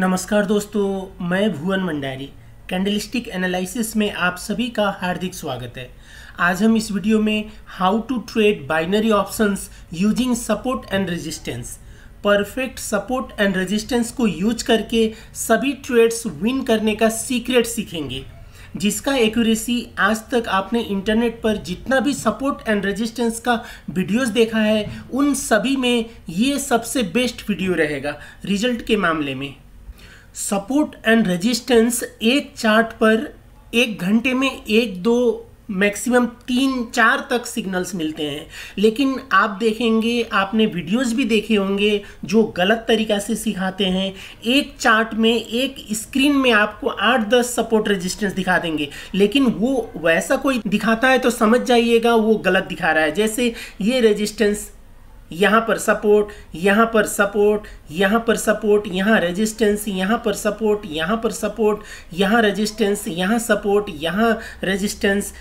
नमस्कार दोस्तों, मैं भुवन मंडारी। कैंडलिस्टिक एनालिसिस में आप सभी का हार्दिक स्वागत है। आज हम इस वीडियो में how to trade binary options using support and resistance perfect support and resistance को यूज़ करके सभी ट्रेड्स विन करने का सीक्रेट सीखेंगे। जिसका एक्यूरेसी आज तक आपने इंटरनेट पर जितना भी सपोर्ट एंड रेजिस्टेंस का वीडियोस देखा है, उन सभी में ये सबसे बेस्ट वीडियो रहेगा रिज़ल्ट के मामले में। सपोर्ट एंड रेजिस्टेंस एक चार्ट पर एक घंटे में एक, दो, मैक्सिमम तीन, चार तक सिग्नल्स मिलते हैं। लेकिन आप देखेंगे, आपने वीडियोस भी देखे होंगे जो गलत तरीका से सिखाते हैं। एक चार्ट में, एक स्क्रीन में आपको आठ, दस सपोर्ट रेजिस्टेंस दिखा देंगे। लेकिन वो वैसा कोई दिखाता है तो समझ जाइएगा, वो गलत दिखा रहा है। जैसे ये रेजिस्टेंस यहाँ पर सपोर्ट यहाँ पर सपोर्ट यहाँ पर सपोर्ट यहाँ रेजिस्टेंस यहाँ पर सपोर्ट यहाँ पर सपोर्ट यहाँ रेजिस्टेंस यहाँ सपोर्ट यहाँ रेजिस्टेंस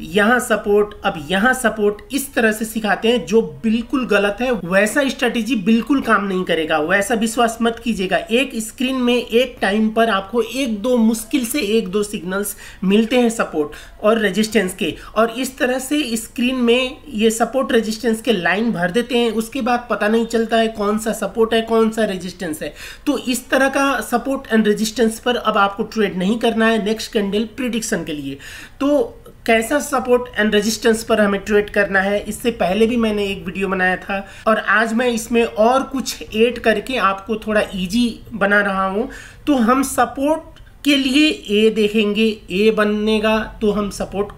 यहाँ सपोर्ट अब यहाँ सपोर्ट इस तरह से सिखाते हैं, जो बिल्कुल गलत है, वैसा स्ट्रेटेजी बिल्कुल काम नहीं करेगा, वैसा विश्वास मत कीजिएगा। एक स्क्रीन में एक टाइम पर आपको एक दो मुश्किल से एक दो सिग्नल्स मिलते हैं सपोर्ट और रेजिस्टेंस के। और इस तरह से स्क्रीन में ये सपोर्ट रेजिस्टेंस के लाइन भर देते हैं, उसके बाद पता नहीं चलता है कौन सा सपोर्ट है, कौन सा रेजिस्टेंस है। तो इस तरह का सपोर्ट एंड रेजिस्टेंस पर अब आपको ट्रेड नहीं करना है नेक्स्ट कैंडल प्रिडिक्शन के लिए। तो कैसा सपोर्ट एंड रेजिस्टेंस पर हमें ट्रेड करना है, इससे पहले भी मैंने एक वीडियो बनाया था और आज मैं इसमें और कुछ ऐड करके आपको थोड़ा इजी बना रहा हूँ। तो हम सपोर्ट के लिए ए देखेंगे ए बनेगा तो हम सपोर्ट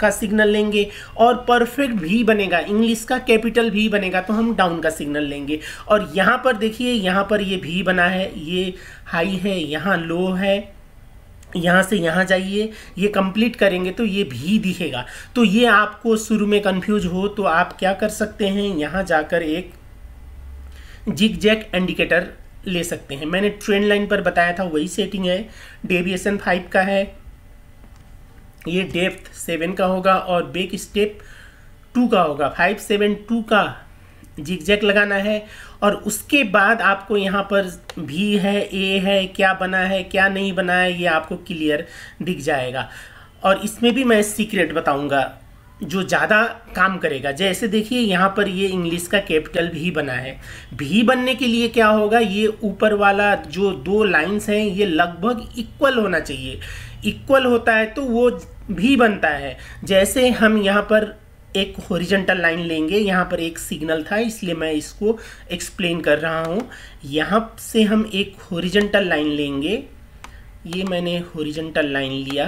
का सिग्नल लेंगे और परफेक्ट भी बनेगा इंग्लिश का कैपिटल भी बनेगा तो हम डाउन का सिग्नल लेंगे। और यहाँ पर देखिए, यहाँ पर ये भी बना है, ये हाई है, यहाँ लो है। यहाँ से यहाँ जाइए, ये कंप्लीट करेंगे तो ये भी दिखेगा। तो ये आपको शुरू में कंफ्यूज हो तो आप क्या कर सकते हैं, यहाँ जाकर एक जिग जैक इंडिकेटर ले सकते हैं। मैंने ट्रेंड लाइन पर बताया था, वही सेटिंग है। डेविएशन फाइव का है। ये डेप्थ सेवन का होगा और बेक स्टेप टू का होगा। फाइव सेवन टू का जिग लगाना है और उसके बाद आपको यहाँ पर भी है, ए है, क्या बना है, क्या नहीं बना है, ये आपको क्लियर दिख जाएगा। और इसमें भी मैं सीक्रेट बताऊँगा, जो ज़्यादा काम करेगा। जैसे देखिए, यहाँ पर ये इंग्लिश का कैपिटल भी बना है। भी बनने के लिए क्या होगा, ये ऊपर वाला जो दो लाइंस हैं, ये लगभग इक्वल होना चाहिए। इक्वल होता है तो वो भी बनता है। जैसे हम यहाँ पर एक हॉरिजेंटल लाइन लेंगे। यहाँ पर एक सिग्नल था, इसलिए मैं इसको एक्सप्लेन कर रहा हूँ। यहाँ से हम एक हॉरिजेंटल लाइन लेंगे। ये मैंने हॉरिजेंटल लाइन लिया।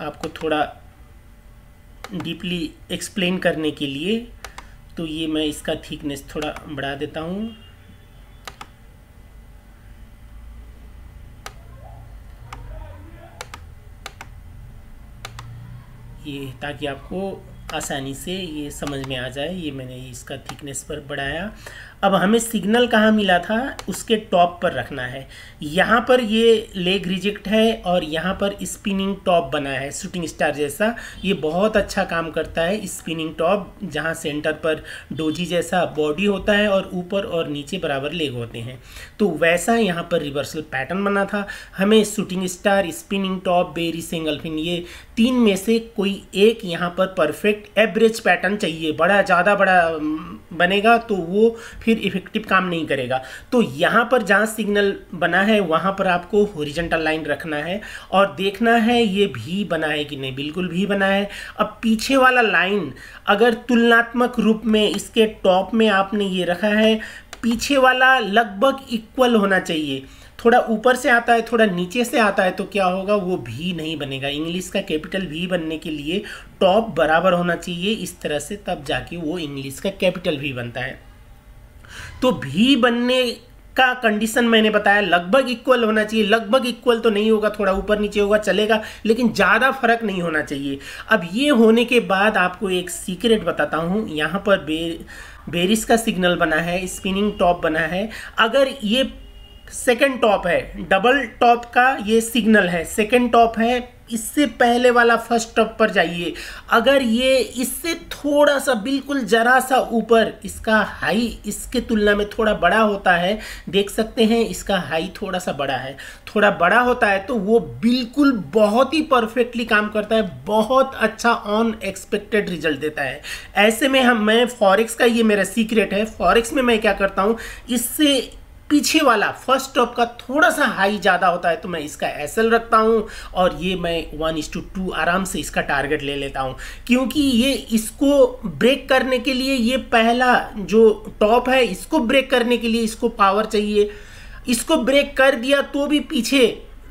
आपको थोड़ा डीपली एक्सप्लेन करने के लिए तो ये मैं इसका थिकनेस थोड़ा बढ़ा देता हूँ। ये ताकि आपको आसानी से ये समझ में आ जाए, ये मैंने इसका थिकनेस पर बढ़ाया। अब हमें सिग्नल कहाँ मिला था? उसके टॉप पर रखना है। यहाँ पर ये लेग रिजेक्ट है और यहाँ पर स्पिनिंग टॉप बना है। शूटिंग स्टार जैसा, ये बहुत अच्छा काम करता है स्पिनिंग टॉप जहाँ सेंटर पर डोजी जैसा बॉडी होता है और ऊपर और नीचे बराबर लेग होते हैं। तो वैसा यहाँ पर रिवर्सल पैटर्न बना था। हमें शूटिंग स्टार स्पिनिंग टॉप बेरी सिंगल फिन ये तीन में से कोई एक यहाँ पर परफेक्ट एवरेज पैटर्न चाहिए। बड़ा, ज़्यादा बड़ा बनेगा तो वो फिर फिर इफ़ेक्टिव काम नहीं करेगा। तो यहाँ पर जहाँ सिग्नल बना है, वहाँ पर आपको होरिजेंटल लाइन रखना है और देखना है ये भी बना है कि नहीं। बिल्कुल भी बना है। अब पीछे वाला लाइन अगर तुलनात्मक रूप में इसके टॉप में आपने ये रखा है, पीछे वाला लगभग इक्वल होना चाहिए। थोड़ा ऊपर से आता है, थोड़ा नीचे से आता है तो क्या होगा? वो भी नहीं बनेगा। इंग्लिश का कैपिटल भी बनने के लिए टॉप बराबर होना चाहिए इस तरह से, तब जाके वो इंग्लिश का कैपिटल भी बनता है। तो भी बनने का कंडीशन मैंने बताया, लगभग इक्वल होना चाहिए। लगभग इक्वल तो नहीं होगा, थोड़ा ऊपर नीचे होगा, चलेगा, लेकिन ज़्यादा फ़र्क नहीं होना चाहिए। अब ये होने के बाद आपको एक सीक्रेट बताता हूँ। यहाँ पर बे बेरिस का सिग्नल बना है स्पिनिंग टॉप बना है। अगर ये सेकेंड टॉप है. डबल टॉप का ये सिग्नल है. सेकेंड टॉप है. इससे पहले वाला फ़र्स्ट टॉप पर जाइए. अगर ये इससे थोड़ा सा बिल्कुल जरा सा ऊपर, इसका हाई इसके तुलना में थोड़ा बड़ा होता है. देख सकते हैं इसका हाई थोड़ा सा बड़ा है. थोड़ा बड़ा होता है तो वो बिल्कुल बहुत ही परफेक्टली काम करता है. बहुत अच्छा ऑन एक्सपेक्टेड रिज़ल्ट देता है. ऐसे में हम, मैं फॉरेक्स का ये मेरा सीक्रेट है. फॉरेक्स में मैं क्या करता हूँ? इससे पीछे वाला फ़र्स्ट टॉप का थोड़ा सा हाई ज़्यादा होता है तो मैं इसका एस रखता हूँ और ये मैं वन इस टू टू आराम से इसका टारगेट ले लेता हूँ। क्योंकि ये इसको ब्रेक करने के लिए ये पहला जो टॉप है, इसको ब्रेक करने के लिए इसको पावर चाहिए। इसको ब्रेक कर दिया तो भी पीछे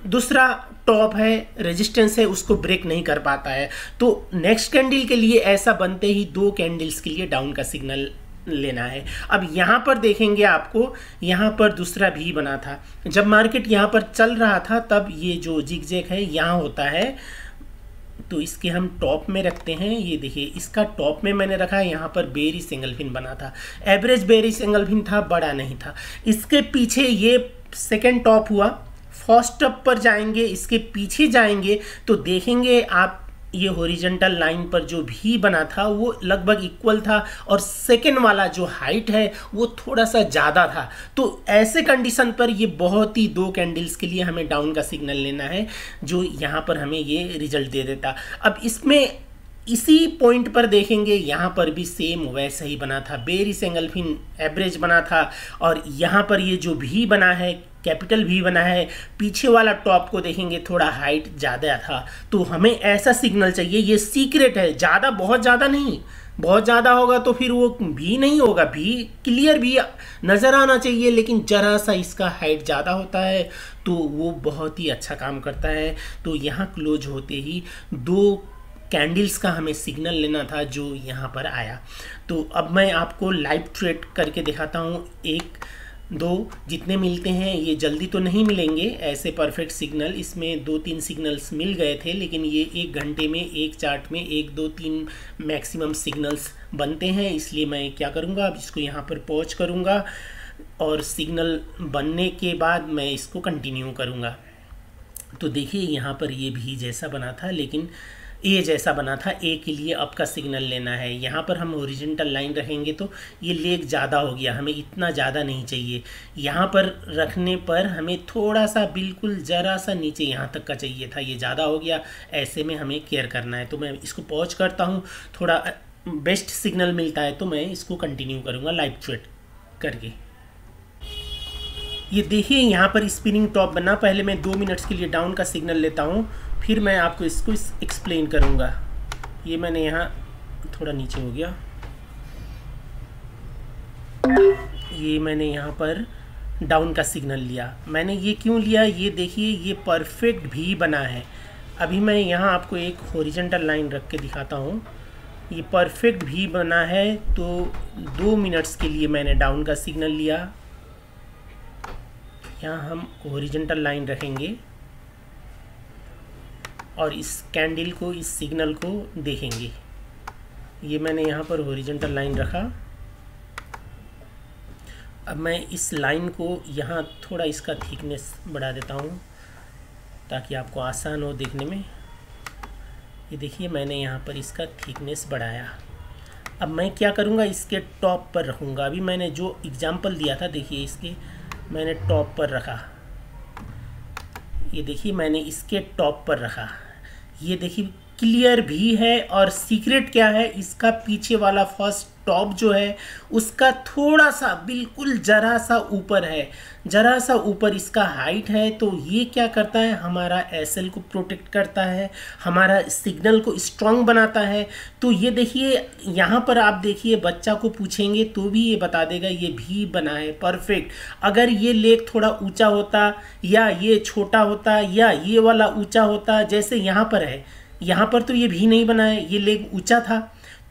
दूसरा टॉप है रेजिस्टेंस है, उसको ब्रेक नहीं कर पाता है। तो नेक्स्ट कैंडल के लिए ऐसा बनते ही दो कैंडल्स के लिए डाउन का सिग्नल लेना है। अब यहाँ पर देखेंगे आपको, यहाँ पर दूसरा भी बना था। जब मार्केट यहाँ पर चल रहा था, तब ये जो जिग जेक है, यहाँ होता है। तो इसके हम टॉप में रखते हैं। ये देखिए, इसका टॉप में मैंने रखा है। यहाँ पर बेरी सिंगल फिन बना था। एवरेज बेरी सिंगल फिन था, बड़ा नहीं था। इसके पीछे ये सेकेंड टॉप हुआ। फ़र्स्ट टॉप पर जाएँगे, इसके पीछे जाएँगे। तो देखेंगे आप ये हॉरिजेंटल लाइन पर जो भी बना था, वो लगभग इक्वल था और सेकेंड वाला जो हाइट है, वो थोड़ा सा ज़्यादा था। तो ऐसे कंडीशन पर ये बहुत ही दो कैंडल्स के लिए हमें डाउन का सिग्नल लेना है, जो यहाँ पर हमें ये रिज़ल्ट दे देता। अब इसमें इसी पॉइंट पर देखेंगे, यहाँ पर भी सेम वैसा ही बना था। बेरी सेंगल्फिन एवरेज बना था और यहाँ पर ये जो भी बना है कैपिटल भी बना है। पीछे वाला टॉप को देखेंगे, थोड़ा हाइट ज़्यादा था। तो हमें ऐसा सिग्नल चाहिए, ये सीक्रेट है। ज़्यादा, बहुत ज़्यादा नहीं। बहुत ज़्यादा होगा तो फिर वो भी नहीं होगा, भी क्लियर भी नज़र आना चाहिए, लेकिन ज़रा सा इसका हाइट ज़्यादा होता है तो वो बहुत ही अच्छा काम करता है। तो यहाँ क्लोज होते ही दो कैंडल्स का हमें सिग्नल लेना था जो यहाँ पर आया। तो अब मैं आपको लाइव ट्रेड करके दिखाता हूँ। एक दो जितने मिलते हैं, ये जल्दी तो नहीं मिलेंगे। ऐसे परफेक्ट सिग्नल इसमें दो तीन सिग्नल्स मिल गए थे, लेकिन ये एक घंटे में, एक चार्ट में, एक दो तीन मैक्सिमम सिग्नल्स बनते हैं। इसलिए मैं क्या करूँगा? अब इसको यहाँ पर पहुँच करूँगा और सिग्नल बनने के बाद मैं इसको कंटिन्यू करूँगा। तो देखिए, यहाँ पर ये भी जैसा बना था, लेकिन ए जैसा बना था ए के लिए अप का सिग्नल लेना है। यहाँ पर हम ओरिजेंटल लाइन रखेंगे तो ये लेग ज़्यादा हो गया, हमें इतना ज़्यादा नहीं चाहिए। यहाँ पर रखने पर हमें थोड़ा सा बिल्कुल ज़रा सा नीचे यहाँ तक का चाहिए था, ये ज़्यादा हो गया। ऐसे में हमें केयर करना है। तो मैं इसको पॉज करता हूँ, थोड़ा बेस्ट सिग्नल मिलता है तो मैं इसको कंटिन्यू करूँगा लाइव ट्रेड करके। ये देखिए, यहाँ पर स्पिनिंग टॉप बना। पहले मैं दो मिनट्स के लिए डाउन का सिग्नल लेता हूँ। फिर मैं आपको इसको एक्सप्लेन करूँगा। ये मैंने यहाँ थोड़ा नीचे हो गया। ये मैंने यहाँ पर डाउन का सिग्नल लिया। मैंने ये क्यों लिया? ये देखिए, ये परफेक्ट भी बना है। अभी मैं यहाँ आपको एक हॉरिजेंटल लाइन रख के दिखाता हूँ। ये परफेक्ट भी बना है तो दो मिनट्स के लिए मैंने डाउन का सिग्नल लिया। यहाँ हम ओरिजेंटल लाइन रखेंगे। और इस कैंडल को, इस सिग्नल को देखेंगे। ये मैंने यहाँ पर ओरिजेंटल लाइन रखा। अब मैं इस लाइन को यहाँ थोड़ा इसका थिकनेस बढ़ा देता हूँ, ताकि आपको आसान हो देखने में। ये देखिए, मैंने यहाँ पर इसका थिकनेस बढ़ाया। अब मैं क्या करूँगा, इसके टॉप पर रखूँगा। अभी मैंने जो एग्ज़ाम्पल दिया था, देखिए इसके, मैंने टॉप पर रखा। ये देखिए, मैंने इसके टॉप पर रखा। ये देखिए क्लियर भी है और सीक्रेट क्या है, इसका पीछे वाला फ़र्स्ट टॉप जो है, उसका थोड़ा सा बिल्कुल ज़रा सा ऊपर है। ज़रा सा ऊपर इसका हाइट है तो ये क्या करता है, हमारा एसएल को प्रोटेक्ट करता है, हमारा सिग्नल को स्ट्रॉन्ग बनाता है। तो ये देखिए, यहाँ पर आप देखिए, बच्चा को पूछेंगे तो भी ये बता देगा, ये भी बना है परफेक्ट अगर ये लेग थोड़ा ऊँचा होता, या ये छोटा होता, या ये वाला ऊँचा होता, जैसे यहाँ पर है यहाँ पर तो ये भी नहीं बना है, ये लेग ऊँचा था।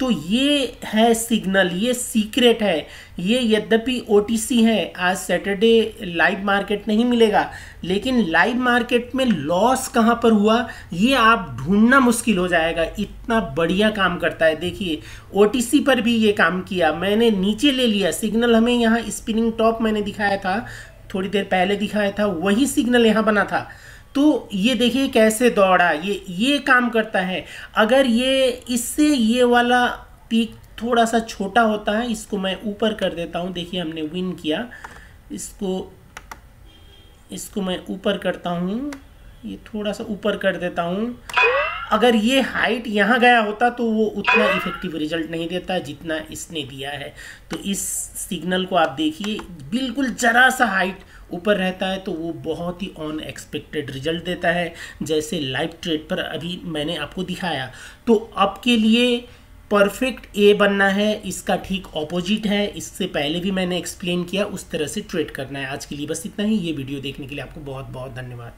तो ये है सिग्नल, ये सीक्रेट है। ये यद्यपि ओटीसी है, आज सैटरडे लाइव मार्केट नहीं मिलेगा, लेकिन लाइव मार्केट में लॉस कहाँ पर हुआ, ये आप ढूंढना मुश्किल हो जाएगा। इतना बढ़िया काम करता है। देखिए ओटीसी पर भी ये काम किया, मैंने नीचे ले लिया। सिग्नल हमें यहाँ स्पिनिंग टॉप मैंने दिखाया था, थोड़ी देर पहले दिखाया था, वही सिग्नल यहाँ बना था। तो ये देखिए कैसे दौड़ा, ये ये काम करता है। अगर ये, इससे ये वाला पीक थोड़ा सा छोटा होता है, इसको मैं ऊपर कर देता हूँ। देखिए हमने विन किया। इसको इसको मैं ऊपर करता हूँ। ये थोड़ा सा ऊपर कर देता हूँ। अगर ये हाइट यहाँ गया होता तो वो उतना इफ़ेक्टिव रिज़ल्ट नहीं देता जितना इसने दिया है। तो इस सिग्नल को आप देखिए, बिल्कुल ज़रा सा हाइट ऊपर रहता है तो वो बहुत ही अनएक्सपेक्टेड रिज़ल्ट देता है, जैसे लाइव ट्रेड पर अभी मैंने आपको दिखाया। तो आपके लिए परफेक्ट ए बनना है, इसका ठीक ऑपोजिट है, इससे पहले भी मैंने एक्सप्लेन किया, उस तरह से ट्रेड करना है। आज के लिए बस इतना ही, ये वीडियो देखने के लिए आपको बहुत बहुत धन्यवाद।